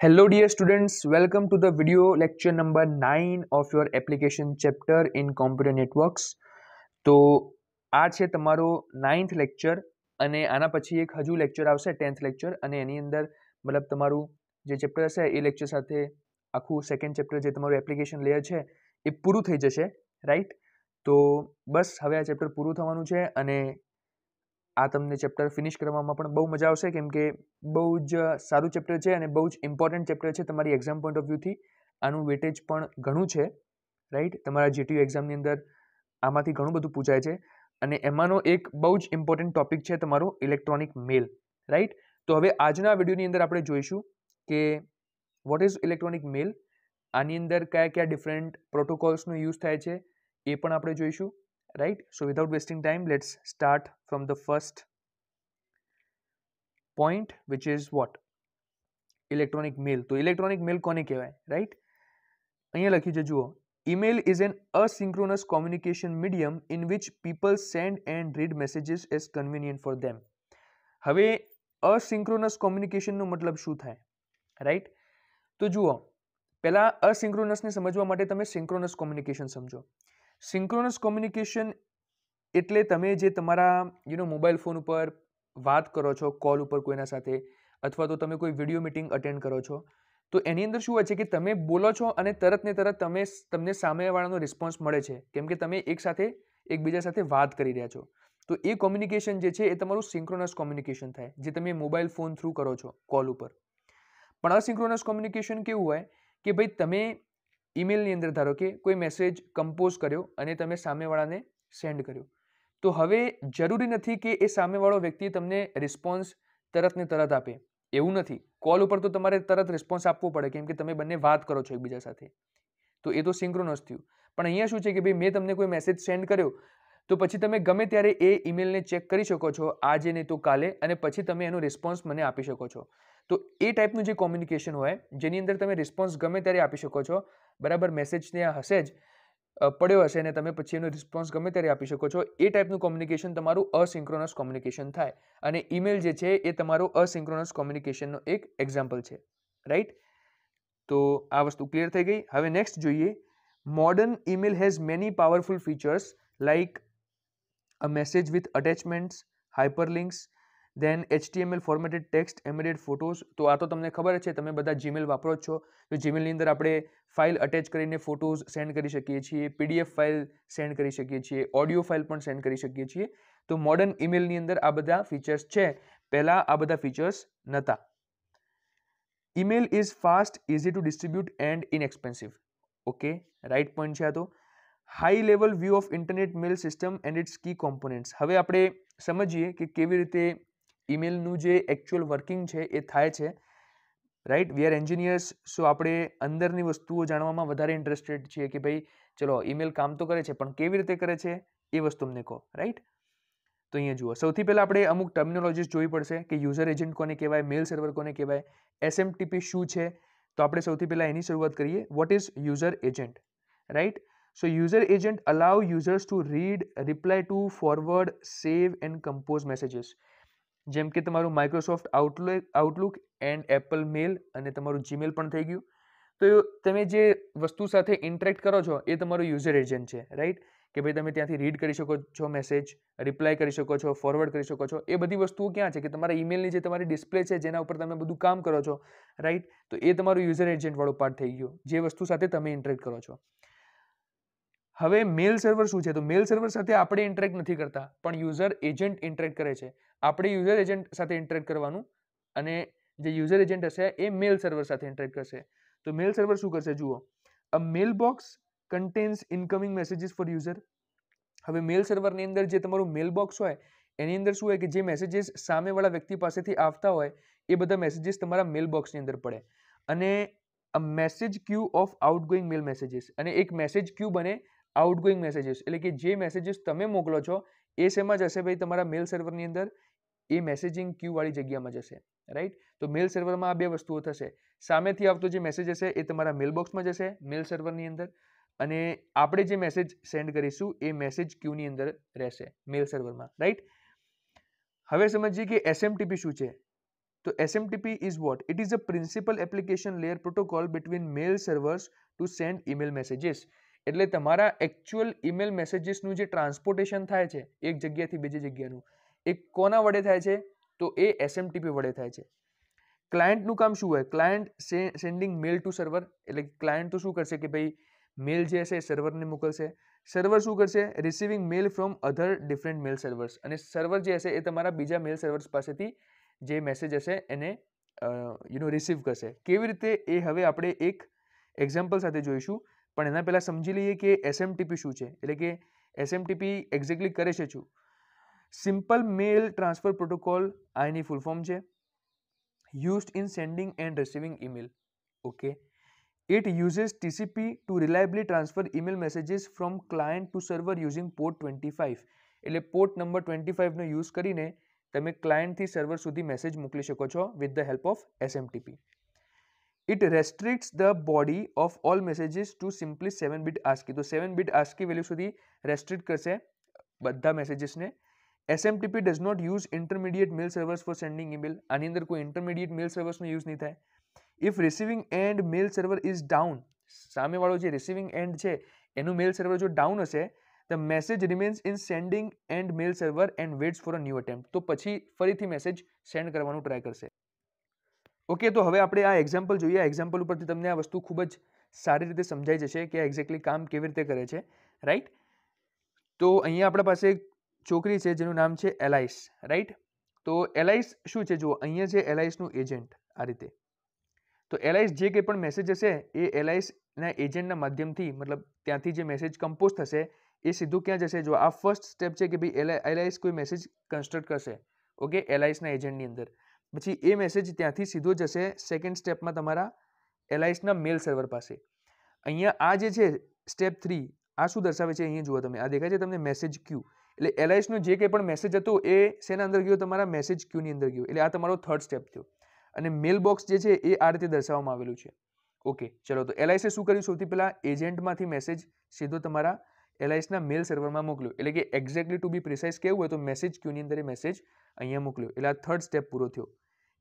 Hello dear students, welcome to the video lecture number 9 of your application chapter in computer networks. તો આ છે તમારો ninth lecture અને આના પછી એક હજુ લેક્ચર આવશે ટેન્થ લેક્ચર અને એની અંદર મતલબ તમારું જે ચેપ્ટર હશે એ લેક્ચર સાથે આખું સેકન્ડ ચેપ્ટર જે તમારું એપ્લિકેશન લેયર છે એ પૂરું થઈ જશે રાઈટ તો બસ હવે આ ચેપ્ટર પૂરું થવાનું છે અને આ તમને ચેપ્ટર ફિનિશ કરવામાં પણ બહુ મજા આવશે, કેમ કે બહુ જ સારું ચેપ્ટર છે અને બહુ જ ઇમ્પોર્ટન્ટ ચેપ્ટર છે તમારી એક્ઝામ પોઈન્ટ ઓફ વ્યૂથી આનું વેટેજ પણ ઘણું છે રાઈટ તમારા જીટીયુ એક્ઝામની અંદર આમાંથી ઘણું બધું પૂછાય છે. અને એમાંનો એક બહુ જ ઇમ્પોર્ટન્ટ ટોપિક છે તમારો ઇલેક્ટ્રોનિક મેલ રાઈટ તો હવે આજના વિડીયોની અંદર આપણે જોઈશું કે વોટ ઇઝ ઇલેક્ટ્રોનિક મેલ આની અંદર કયા કયા ડિફરન્ટ પ્રોટોકોલ્સનો યુઝ થાય છે, એ પણ આપણે જોઈશું. Right? So, without wasting time, let's start from the first point, which is what? Electronic mail તો ઇલેક્ટ્રોનિક મેલ કોને કહેવાય રાઈટ અહીંયા લખ્યું છે જુઓ email is an asynchronous communication medium in which people send and read messages as convenient for them હવે asynchronous કોમ્યુનિકેશનનો મતલબ શું થાય રાઈટ તો જુઓ પહેલાં અસિંક્રોનસને સમજવા માટે તમે સિંક્રોનસ કોમ્યુનિકેશન સમજો સિંક્રોનસ કોમ્યુનિકેશન એટલે તમે જે તમારા યુ નો મોબાઈલ ફોન ઉપર વાત કરો છો કોલ ઉપર કોઈના સાથે, અથવા તો તમે કોઈ વીડિયો મિટિંગ અટેન્ડ કરો છો, તો એની અંદર શું હોય છે કે તમે બોલો છો અને તરત ને તરત તમે તમને સામેવાળાનો રિસ્પોન્સ મળે છે. કેમ કે તમે એક સાથે, એકબીજા સાથે વાત કરી રહ્યા છો. તો એ કોમ્યુનિકેશન જે છે એ તમારું સિંક્રોનસ કોમ્યુનિકેશન થાય, જે તમે મોબાઈલ ફોન થ્રુ કરો છો કોલ ઉપર. પણ અસિંક્રોનસ કોમ્યુનિકેશન કેવું હોય કે ભાઈ તમે ઈમેલની અંદર ધારો કે કોઈ મેસેજ કમ્પોઝ કર્યો અને તમે સામેવાળાને સેન્ડ કર્યો. તો હવે જરૂરી નથી કે એ સામેવાળો વ્યક્તિ તમને રિસ્પોન્સ તરત ને તરત આપે. એવું નથી. કોલ ઉપર તો તમારે તરત રિસ્પોન્સ આપવો પડે, કેમ કે તમે બંને વાત કરો છો એકબીજા સાથે. તો એ તો સિંક્રોનસ થયું. પણ અહીંયા શું છે કે ભાઈ, મેં તમને કોઈ મેસેજ સેન્ડ કર્યો તો પછી તમે ગમે ત્યારે એ ઈમેલને ચેક કરી શકો છો, આજે નહીં તો કાલે, અને પછી તમે એનો રિસ્પોન્સ મને આપી શકો છો. તો એ ટાઈપનું જે કોમ્યુનિકેશન હોય, જેની અંદર તમે રિસ્પોન્સ ગમે ત્યારે આપી શકો છો, બરાબર મેસેજ ત્યાં હશે જ પડ્યો હશે અને તમે પછી એનો રિસ્પોન્સ ગમે ત્યારે આપી શકો છો, એ ટાઈપનું કોમ્યુનિકેશન તમારું અસિંક્રોનસ કોમ્યુનિકેશન થાય. અને ઈમેલ જે છે એ તમારું અસિંક્રોનસ કોમ્યુનિકેશનનો એક એક્ઝામ્પલ છે. રાઈટ તો આ વસ્તુ ક્લિયર થઈ ગઈ. હવે નેક્સ્ટ જોઈએ. Modern email has many powerful features like a message with attachments hyperlinks then HTML formatted text embedded photos તો આ તો તમને ખબર છે, તમે બધા જીમેલ વાપરો છો. તો જીમેલની અંદર આપણે ફાઇલ અટેચ કરીને ફોટોઝ સેન્ડ કરી શકીએ છીએ પીડીએફ ફાઇલ સેન્ડ કરી શકીએ છીએ ઓડિયો ફાઇલ પણ સેન્ડ કરી શકીએ છીએ. તો મોડર્ન ઈમેલની અંદર આ બધા ફીચર્સ છે. પહેલાં આ બધા ફીચર્સ નહોતા email is fast easy to distribute and inexpensive okay right point છે આ તો. High level view of internet mail system and its key components. હવે આપણે સમજીએ કે કેવી રીતે ઈમેલનું જે એકચ્યુઅલ વર્કિંગ છે એ થાય છે. Right we are engineers so આપણે અંદરની વસ્તુઓ જાણવામાં વધારે ઇન્ટરેસ્ટેડ છીએ કે ભાઈ, ચલો, ઈમેલ કામ તો કરે છે, પણ કેવી રીતે કરે છે એ વસ્તુ અમને કહો. રાઈટ તો અહીંયા જુઓ. સૌથી પહેલાં આપણે અમુક ટર્મિનોલોજીસ જોવી પડશે કે યુઝર એજન્ટ કોને કહેવાય મેલ સર્વર કોને કહેવાય એસએમટીપી શું છે? તો આપણે સૌથી પહેલાં એની શરૂઆત કરીએ. What is user agent right so user agent allow users to read reply to forward save and compose messages જેમ કે તમારું Microsoft Outlook Outlook and Apple mail અને તમારું જીમેલ પણ થઈ ગયું. તો તમે જે વસ્તુ સાથે ઇન્ટરેક્ટ કરો છો, એ તમારું યુઝર એજન્ટ છે રાઈટ કે ભાઈ તમે ત્યાંથી રીડ કરી શકો છો મેસેજ રિપ્લાય કરી શકો છો ફોરવર્ડ કરી શકો છો. એ બધી વસ્તુઓ ક્યાં છે? કે તમારા ઈમેલની જે તમારી ડિસ્પ્લે છે, જેના ઉપર તમે બધું કામ કરો છો રાઈટ તો એ તમારું યુઝર એજન્ટવાળો પાર્ટ થઈ ગયો, જે વસ્તુ સાથે તમે ઇન્ટરેક્ટ કરો છો. હવે મેલ સર્વર શું છે? તો મેલ સર્વર સાથે આપણે ઇન્ટરેક્ટ નથી કરતા, પણ યુઝર એજન્ટ ઇન્ટરેક્ટ કરે છે. આપણે યુઝર એજન્ટ સાથે ઇન્ટરેક્ટ કરવાનું અને જે યુઝર એજન્ટ હશે એ મેલ સર્વર સાથે ઇન્ટરેક્ટ કરશે. તો મેલ સર્વર શું કરશે? જુઓ. A mail box contains incoming messages for user હવે મેલ સર્વરની અંદર જે તમારું મેલ બોક્સ હોય, એની અંદર શું હોય કે જે મેસેજીસ સામેવાળા વ્યક્તિ પાસેથી આવતા હોય, એ બધા મેસેજીસ તમારા મેલ બોક્સની અંદર પડે. અને a message queue of outgoing mail messages અને એક મેસેજ ક્યુ બને આઉટગોઈંગ મેસેજીસ એટલે કે જે મેસેજીસ તમે મોકલો છો, એ શેમાં જશે ભાઈ? તમારા મેલ સર્વરની અંદર. એ મેસેજિંગ ક્યુવાળી જગ્યામાં જશે. રાઈટ તો મેલ સર્વરમાં આ બે વસ્તુઓ થશે. સામેથી આવતો જે મેસેજ હશે, એ તમારા મેલ બોક્સમાં જશે મેલ સર્વરની અંદર. અને આપણે જે મેસેજ સેન્ડ કરીશું, એ મેસેજ ક્યુની અંદર રહેશે મેલ સર્વરમાં રાઈટ હવે સમજીએ કે એસએમટીપી શું છે? તો SMTP is what it is a principal application layer protocol between mail servers to send email messages એટલે તમારા એકચ્યુઅલ ઈમેલ મેસેજીસનું જે ટ્રાન્સપોર્ટેશન થાય છે, એક જગ્યાથી બીજી જગ્યાનું, એ કોના વડે થાય છે? તો એ એસએમટીપી વડે થાય છે. ક્લાયન્ટનું કામ શું હોય? Client sending mail to server એટલે ક્લાયન્ટ તો શું કરશે કે ભાઈ મેલ જે હશે એ સર્વરને મોકલશે. સર્વર શું કરશે? Receiving mail from other different mail servers અને સર્વર જે હશે એ તમારા બીજા મેલ સર્વર્સ પાસેથી જે મેસેજ હશે એને યુ નો રિસીવ કરશે. કેવી રીતે એ હવે આપણે એક એક્ઝામ્પલ સાથે જોઈશું. પણ એના પહેલાં સમજી લઈએ કે એસએમટીપી શું છે? એટલે કે એસએમટીપી એક્ઝેક્ટલી કરે છે શું? સિમ્પલ મેલ ટ્રાન્સફર પ્રોટોકોલ આ એની ફૂલ ફોર્મ છે. Used in sending and receiving email okay it it uses tcp to reliably transfer email messages from client to server using port 25 એટલે પોર્ટ નંબર ટ્વેન્ટી ફાઇવનો use કરીને તમે ક્લાયન્ટથી server સુધી message મોકલી શકો છો with the help of SMTP it restricts the body of all messages to simply seven bit ASCII તો સેવન બીટ આસ્કી વેલ્યુ સુધી રેસ્ટ્રિક્ટ કરશે બધા મેસેજીસને SMTP does not use intermediate mail servers for sending email આની અંદર કોઈ intermediate mail સર્વર્સનો use નહીં થાય if receiving end mail server is down સામેવાળો જે રિસીવિંગ એન્ડ છે એનું મેલ સર્વર જો ડાઉન હશે the message remains in sending end mail server and waits for a new attempt તો પછી ફરીથી મેસેજ સેન્ડ કરવાનું ટ્રાય કરશે ઓકે, તો હવે આપણે આ એક્ઝામ્પલ જોઈએ. આ એક્ઝામ્પલ ઉપરથી તમને આ વસ્તુ ખૂબ જ સારી રીતે સમજાઈ જશે કે એક્ઝેક્ટલી કામ કેવી રીતે કરે છે. રાઈટ તો અહીંયા આપણા પાસે એક છોકરી છે જેનું નામ છે એલાઇસ. રાઈટ તો એલાઇસ શું છે? જુઓ, અહીંયા છે એલાઇસનું એજન્ટ આ રીતે. તો એલાઇસ જે કંઈ પણ મેસેજ હશે, એ એલાઇસના એજન્ટના માધ્યમથી, મતલબ ત્યાંથી જે મેસેજ કમ્પોઝ થશે, એ સીધું ક્યાં જશે? જો આ ફર્સ્ટ સ્ટેપ છે કે ભાઈ એલાઇસ કોઈ મેસેજ કન્સ્ટ્રક્ટ કરશે. ઓકે, એલાઇસના એજન્ટની અંદર. પછી એ મેસેજ ત્યાંથી સીધો જશે સેકન્ડ સ્ટેપમાં તમારા એલઆઈસના મેલ સર્વર પાસે. અહીંયા આ જે છે સ્ટેપ થ્રી આ શું દર્શાવે છે? અહીંયા જુઓ તમે, આ દેખાય છે તમને મેસેજ ક્યુ એટલે એલઆઈસનો જે કંઈ પણ મેસેજ હતો એ શેના અંદર ગયો? તમારા મેસેજ ક્યુની અંદર ગયો. એટલે આ તમારો થર્ડ સ્ટેપ થયો. અને મેલ બોક્સ જે છે એ આ રીતે દર્શાવવામાં આવેલું છે. ઓકે ચલો તો એલઆઈસે શું કર્યું? સૌથી પહેલાં એજન્ટમાંથી મેસેજ સીધો તમારા એલઆઈસના મેલ સર્વરમાં મોકલ્યો. એટલે કે એક્ઝેક્ટલી ટુ બી પ્રિસાઇઝ કેવું હોય તો મેસેજ ક્યુની અંદર એ મેસેજ અહીંયા મોકલ્યો. એટલે આ થર્ડ સ્ટેપ પૂરો થયો.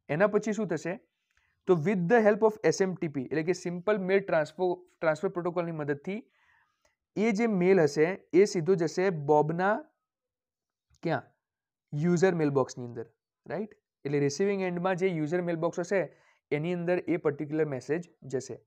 એના પછી શું થશે? તો with the help of SMTP એટલે કે સિમ્પલ મેલ ટ્રાન્સફર ટ્રાન્સફર પ્રોટોકોલની મદદથી એ જે મેલ હશે એ સીધો જશે બોબના ક્યાં? યુઝર મેલબોક્સની અંદર. રાઈટ એટલે રિસીવિંગ એન્ડમાં જે યુઝર મેલબોક્સ હશે, એની અંદર એ પર્ટિક્યુલર મેસેજ જશે.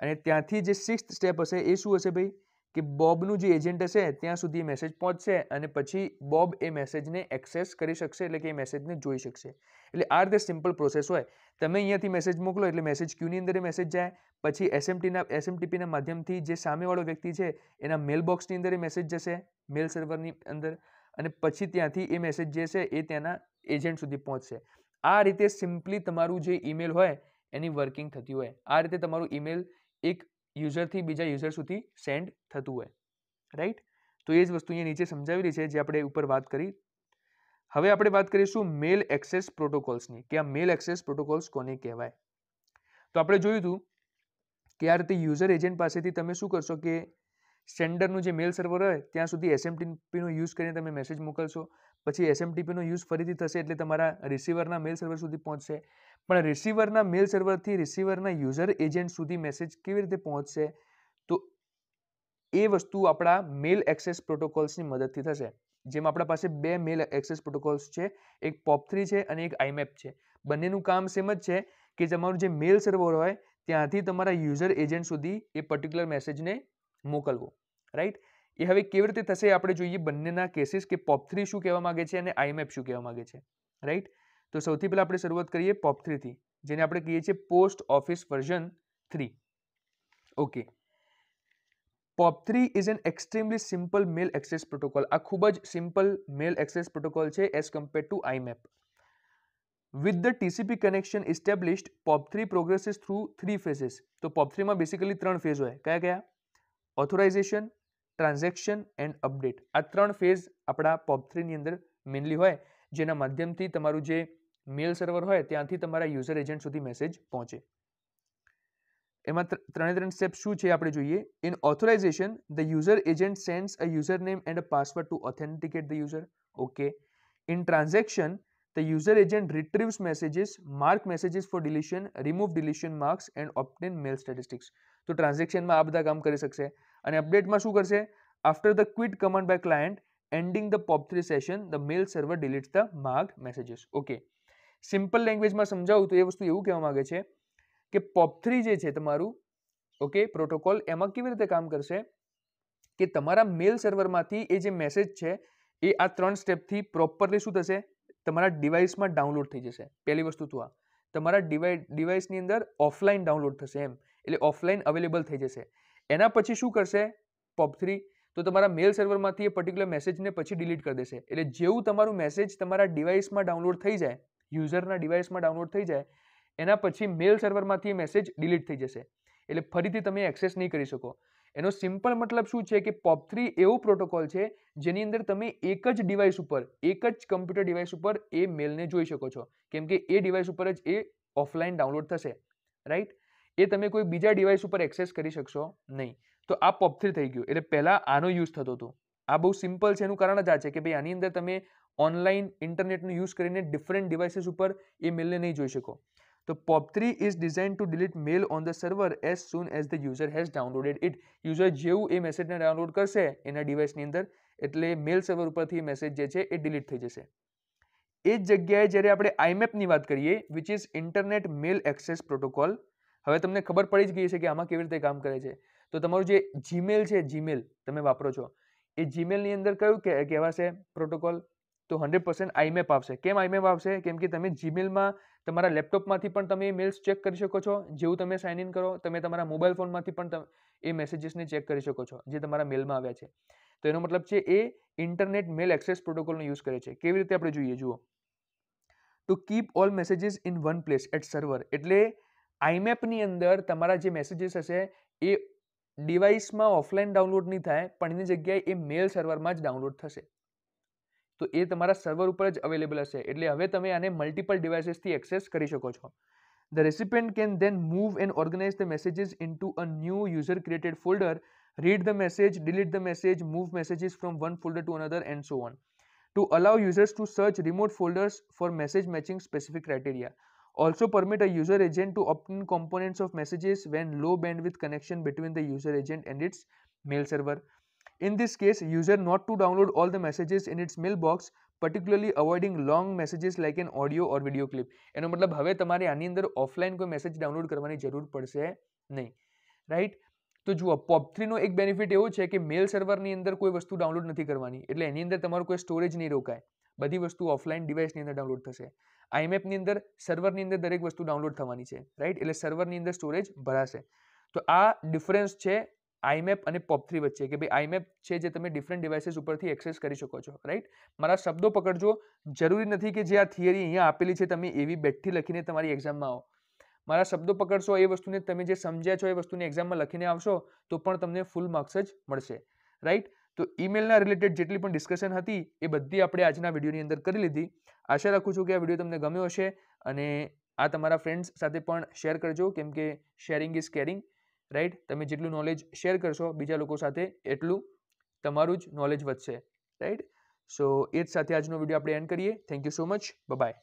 અને ત્યાંથી જે સિક્સ્થ સ્ટેપ હશે એ શું હશે ભાઈ? કે બોબનું જે એજન્ટ હશે, ત્યાં સુધી મેસેજ પહોંચશે અને પછી બોબ એ મેસેજને એક્સેસ કરી શકશે એટલે કે એ મેસેજને જોઈ શકશે. એટલે આ રીતે સિમ્પલ પ્રોસેસ હોય. તમે અહીંયાથી મેસેજ મોકલો એટલે મેસેજ ક્યુની અંદર મેસેજ જાય. પછી એસએમટીના એસએમટીપીના માધ્યમથી જે સામેવાળો વ્યક્તિ છે, એના મેલ બોક્સની અંદર એ મેસેજ જશે મેલ સર્વરની અંદર. અને પછી ત્યાંથી એ મેસેજ જે છે, એ ત્યાંના એજન્ટ સુધી પહોંચશે. આ રીતે સિમ્પલી તમારું જે ઈમેલ હોય, એની વર્કિંગ થતી હોય. આ રીતે તમારું ઈમેલ એક યુઝરથી બીજા યુઝર સુધી સેન્ડ થતું હોય. રાઈટ તો એ જ વસ્તુ અહીંયા નીચે સમજાવેલી છે, જે આપણે ઉપર વાત કરી. હવે આપણે વાત કરીશું મેલ એક્સેસ પ્રોટોકોલ્સની કે આ મેલ એક્સેસ પ્રોટોકોલ્સ કોને કહેવાય? તો આપણે જોયું હતું કે આ રીતે યુઝર એજન્ટ પાસેથી તમે શું કરશો કે સેન્ડરનું જે મેલ સર્વર હોય, ત્યાં સુધી એસએમટીપીનો યુઝ કરીને તમે મેસેજ મોકલશો. પછી એસએમટીપીનો યુઝ ફરીથી થશે એટલે તમારા રિસીવરના મેલ સર્વર સુધી પહોંચશે. પણ રિસીવરના મેલ સર્વરથી રિસીવરના યુઝર એજન્ટ સુધી મેસેજ કેવી રીતે પહોંચશે? તો એ વસ્તુ આપણા મેલ એક્સેસ પ્રોટોકોલ્સની મદદથી થશે. જેમ આપણા પાસે બે મેલ એક્સેસ પ્રોટોકોલ્સ છે, એક પોપ થ્રી છે અને એક આઈમેપ છે. બંનેનું કામ સેમ જ છે કે તમારું જે મેલ સર્વર હોય, ત્યાંથી તમારા યુઝર એજન્ટ સુધી એ પર્ટિક્યુલર મેસેજને મોકલવો. રાઈટ એ હવે કેવી રીતે થશે આપણે જોઈએ બંનેના કેસીસ કે પોપ થ્રી શું કહેવા માગે છે અને આઈમેપ શું કહેવા માગે છે રાઈટ તો સૌથી પહેલાં આપણે શરૂઆત કરીએ પોપ થ્રીથી જેને આપણે કહીએ છીએ post office version three okay POP three is an extremely simple mail access protocol આ ખૂબ જ સિમ્પલ મેલ એક્સેસ પ્રોટોકોલ છે as compare to IMAP with the TCP connection established POP three progresses through three phases તો POP થ્રીમાં basically ત્રણ phase હોય. કયા કયા ઓથોરાઇઝેશન ટ્રાન્ઝેક્શન એન્ડ અપડેટ. આ ત્રણ ફેઝ આપણા પોપ થ્રીની અંદર મેનલી હોય, જેના માધ્યમથી તમારું જે મેલ સર્વર હોય ત્યાંથી તમારા યુઝર એજન્ટ સુધી મેસેજ પહોંચે. એમાં ત્રણે ત્રણ સ્ટેપ શું છે આપણે જોઈએ? In authorization the user agent sends a user name and a password to authenticate the user okay in transaction the user agent retrieves messages mark messages for deletion remove deletion marks and obtain mail statistics તો ટ્રાન્ઝેક્શનમાં આ બધા કામ કરી શકશે. અને અપડેટમાં શું કરશે? After the quit command by client ending the POP three session the mail server deletes the mark messages okay simple લેંગ્વેજમાં સમજાવું તો એ વસ્તુ એવું કહેવા માગે છે કે પોપ થ્રી જે છે તમારું ઓકે પ્રોટોકોલ એમાં કેવી રીતે કામ કરશે? કે તમારા મેલ સર્વરમાંથી એ જે મેસેજ છે, એ આ ત્રણ સ્ટેપથી પ્રોપરલી શું થશે? તમારા ડિવાઇસમાં ડાઉનલોડ થઈ જશે. પહેલી વસ્તુ તો આ. તમારા ડિવાઈ ડિવાઇસની અંદર ઓફલાઈન ડાઉનલોડ થશે એમ. એટલે ઓફલાઈન અવેલેબલ થઈ જશે. એના પછી શું કરશે? પોપ થ્રી તો તમારા મેલ સર્વરમાંથી એ પર્ટિક્યુલર મેસેજને પછી ડિલીટ કરી દેશે. એટલે જેવું તમારું મેસેજ તમારા ડિવાઇસમાં ડાઉનલોડ થઈ જાય યુઝરના ડિવાઇસમાં ડાઉનલોડ થઈ જાય, એના પછી મેલ સર્વરમાંથી મેસેજ ડિલીટ થઈ જશે. એટલે ફરીથી તમે એક્સેસ નહીં કરી શકો. એનો સિમ્પલ મતલબ શું છે કે પોપ થ્રી એવો પ્રોટોકોલ છે જેની અંદર તમે એક જ ડિવાઇસ ઉપર, એક જ કમ્પ્યુટર ડિવાઇસ ઉપર એ મેલને જોઈ શકો છો. કેમ કે એ ડિવાઇસ ઉપર જ એ ઓફલાઈન ડાઉનલોડ થશે. રાઈટ એ તમે કોઈ બીજા ડિવાઇસ ઉપર એક્સેસ કરી શકશો નહીં. તો આ પોપ થ્રી થઈ ગયું. એટલે પહેલાં આનો યુઝ થતો હતો. આ બહુ સિમ્પલ છે, એનું કારણ જ આ છે કે ભાઈ આની અંદર તમે ઓનલાઈન ઇન્ટરનેટનો યુઝ કરીને ડિફરન્ટ ડિવાઇસીસ ઉપર એ મેલને નહીં જોઈ શકો. તો POP three is design to delete mail on the server as soon as the user has downloaded it user જેવું એ મેસેજને ડાઉનલોડ કરશે એના ડિવાઇસની અંદર, એટલે મેલ સર્વર ઉપરથી મેસેજ જે છે એ ડિલીટ થઈ જશે. એ જ જગ્યાએ જ્યારે આપણે આઈમેપની વાત કરીએ which is internet mail access protocol હવે તમને ખબર પડી જ ગઈ છે કે આમાં કેવી રીતે કામ કરે છે. તો તમારું જે જીમેલ છે જીમેલ તમે વાપરો છો, એ જીમેલની અંદર કયું કહેવાશે પ્રોટોકોલ તો હંડ્રેડ પર્સન્ટ આઈમેપ આવશે. કેમ આઈમેપ આવશે? કેમ કે તમે જીમેલમાં તમારા લેપટોપમાંથી પણ તમે મેલ્સ ચેક કરી શકો છો. જેવું તમે સાઇન ઇન કરો, તમે તમારા મોબાઈલ ફોનમાંથી પણ તમે, એ મેસેજીસને ચેક કરી શકો છો, જે તમારા મેલમાં આવ્યા છે. તો એનો મતલબ છે એ ઇન્ટરનેટ મેલ એક્સેસ પ્રોટોકોલનો યુઝ કરે છે. કેવી રીતે આપણે જોઈએ? જુઓ. To keep all messages in one place at server એટલે આઈમેપની અંદર તમારા જે મેસેજીસ હશે એ ડિવાઇસમાં ઓફલાઈન ડાઉનલોડ નહીં થાય, પણ એની જગ્યાએ એ મેલ સર્વરમાં જ ડાઉનલોડ થશે. તો એ તમારા સર્વર ઉપર જ અવેલેબલ હશે. એટલે હવે તમે આને મલ્ટિપલ ડિવાઇસીસથી એક્સેસ કરી શકો છો. The recipient can then move and organize the messages into a new user created folder read the message delete the message move messages from one folder to another and so on to allow users to search remote folders for message matching specific criteria. Also permit a user agent to obtain components of messages when low bandwidth connection between the user agent and its mail server. In this case, user not to download all the messages in its mailbox, particularly avoiding long messages like an audio or video clip. એનો મતલબ હવે તમારે આની અંદર offline કોઈ message download કરવાની જરૂર પડશે નહીં રાઈટ તો જુઓ પોપ થ્રીનો એક બેનિફિટ એવો છે કે મેલ સર્વરની અંદર કોઈ વસ્તુ ડાઉનલોડ નથી કરવાની એટલે એની અંદર તમારું કોઈ સ્ટોરેજ નહીં રોકાય બધી વસ્તુ ઓફલાઈન ડિવાઇસની અંદર ડાઉનલોડ થશે આઈમેપની અંદર સર્વરની અંદર દરેક વસ્તુ ડાઉનલોડ થવાની છે રાઈટ એટલે સર્વરની અંદર સ્ટોરેજ ભરાશે. તો આ ડિફરન્સ છે આઈમેપ અને પોપ થ્રી વચ્ચે, કે ભાઈ આઈમેપ છે જે તમે ડિફરન્ટ ડિવાઇસીસ ઉપરથી એક્સેસ કરી શકો છો રાઈટ મારા શબ્દો પકડજો, જરૂરી નથી કે જે આ થિયરી અહીંયા આપેલી છે તમે એવી બેઠી લખીને તમારી એક્ઝામમાં આવો. મારા શબ્દો પકડશો, એ વસ્તુને તમે જે સમજ્યા છો, એ વસ્તુને એક્ઝામમાં લખીને આવશો, તો પણ તમને ફૂલ માર્ક્સ જ મળશે રાઈટ તો ઈમેલના રિલેટેડ જેટલી પણ ડિસ્કશન હતી એ બધી આપણે આજના વિડીયોની અંદર કરી લીધી. આશા રાખું છું કે આ વીડિયો તમને ગમ્યો હશે અને આ તમારા ફ્રેન્ડ્સ સાથે પણ શેર કરજો, કેમ કે શેરિંગ ઇઝ કેરિંગ, રાઈટ? તમે જેટલું નોલેજ શેર કરશો બીજા લોકો સાથે એટલું તમારું જ નોલેજ વધશે, રાઈટ? સો, એ જ સાથે આજનો વીડિયો આપણે એન્ડ કરીએ. Thank you so much. Bye